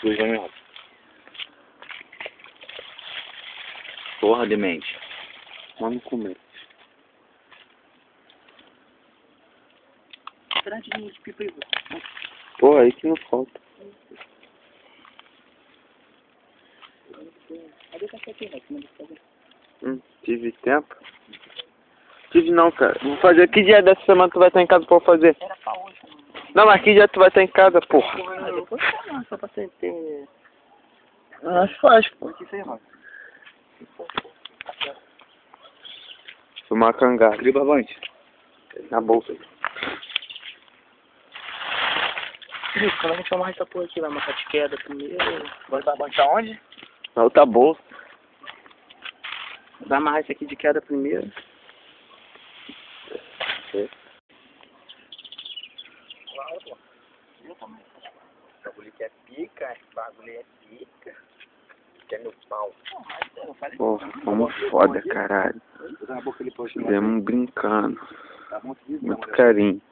Cruzando errado. Porra, demente. Vamos comer. Porra, aí que não falta. Hum, tive tempo? Tive não, cara. Vou fazer. Que dia dessa semana tu vai estar em casa pra eu fazer? Era pra hoje, mano. Não, mas que dia tu vai estar em casa, porra? Ah, depois pra você ter... Nós faz, pô. Aqui sem roda. Fumar cangada. Cria barbante. Na bolsa. Quando a gente amarrar essa porra aqui, vai marcar de queda primeiro. Vai barbante aonde? Na outra bolsa. Vai amarrar isso aqui de queda primeiro. Bagulho que é pica, bagulho é pica. Que é meu pau. Porra, fomos foda, caralho. Boca Fizemos brincando. Muito visão, Muito né? carinho.